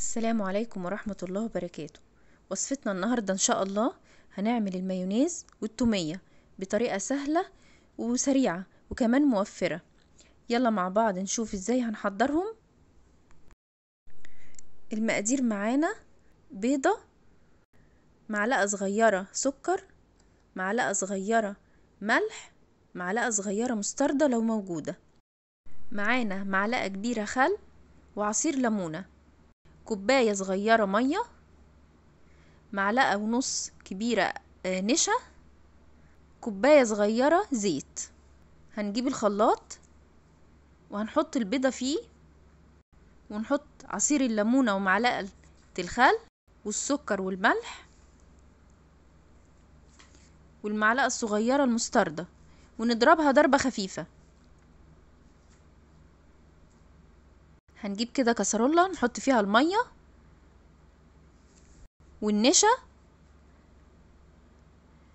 السلام عليكم ورحمة الله وبركاته. وصفتنا النهاردة إن شاء الله هنعمل المايونيز والتومية بطريقة سهلة وسريعة وكمان موفرة. يلا مع بعض نشوف إزاي هنحضرهم. المقادير معانا بيضة معلقة صغيرة سكر معلقة صغيرة ملح معلقة صغيرة مستردة لو موجودة. معانا معلقة كبيرة خل وعصير ليمونة. كوباية صغيرة مية معلقة ونص كبيرة نشا كوباية صغيرة زيت. هنجيب الخلاط وهنحط البيضة فيه ونحط عصير الليمونة ومعلقة الخل والسكر والملح والمعلقة الصغيرة المستردة ونضربها ضربة خفيفة. هنجيب كده كسرولة نحط فيها المية والنشا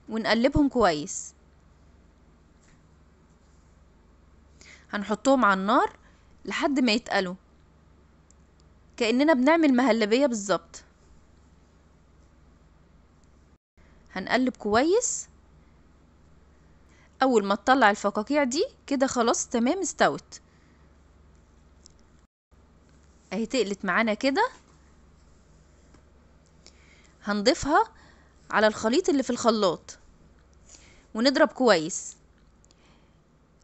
ونقلبهم كويس. هنحطهم على النار لحد ما يتقلوا. كأننا بنعمل مهلبية بالظبط. هنقلب كويس. أول ما تطلع الفقاقيع دي كده خلاص تمام استوت. اهي تقلت معانا كده. هنضيفها على الخليط اللي في الخلاط ونضرب كويس.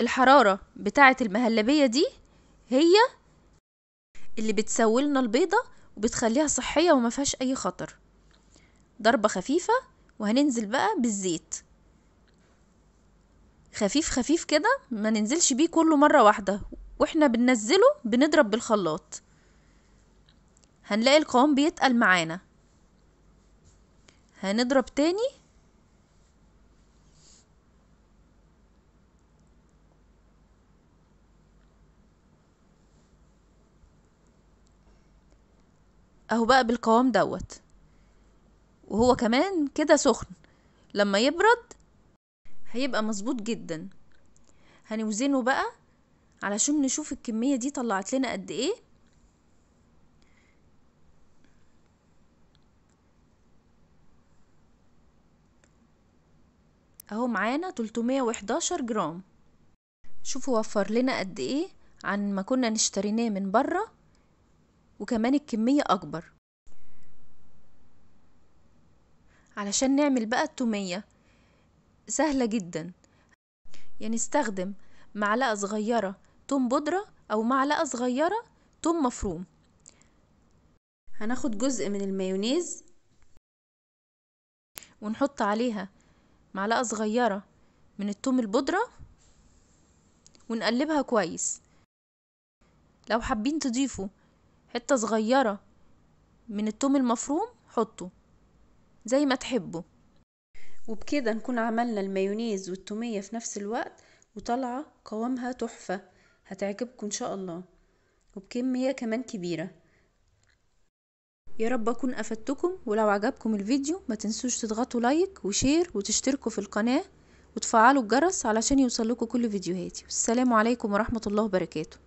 الحرارة بتاعة المهلبية دي هي اللي بتسولنا البيضة وبتخليها صحية وما فيهاش أي خطر. ضربة خفيفة وهننزل بقى بالزيت. خفيف خفيف كده ما ننزلش بيه كله مرة واحدة. وإحنا بننزله بنضرب بالخلاط. هنلاقي القوام بيتقل معانا. هنضرب تاني. أهو بقى بالقوام دوت. وهو كمان كده سخن. لما يبرد هيبقى مظبوط جدا. هنوزنه بقى علشان نشوف الكمية دي طلعت لنا قد إيه. أهو معانا 311 جرام. شوفوا وفر لنا قد إيه عن ما كنا نشتريناه من بره وكمان الكمية أكبر. علشان نعمل بقى التومية. سهلة جدا. يعني نستخدم معلقة صغيرة توم بودرة أو معلقة صغيرة توم مفروم. هناخد جزء من المايونيز ونحط عليها معلقة صغيرة من التوم البودرة ونقلبها كويس. لو حابين تضيفوا حتة صغيرة من التوم المفروم حطوا زي ما تحبوا. وبكده نكون عملنا المايونيز والتومية في نفس الوقت وطالعة قوامها تحفة هتعجبكم إن شاء الله. وبكمية كمان كبيرة. يا رب أكون أفدتكم ولو عجبكم الفيديو ما تنسوش تضغطوا like و share وتشتركوا في القناة وتفعلوا الجرس علشان يوصلكوا كل فيديوهاتي. والسلام عليكم ورحمة الله وبركاته.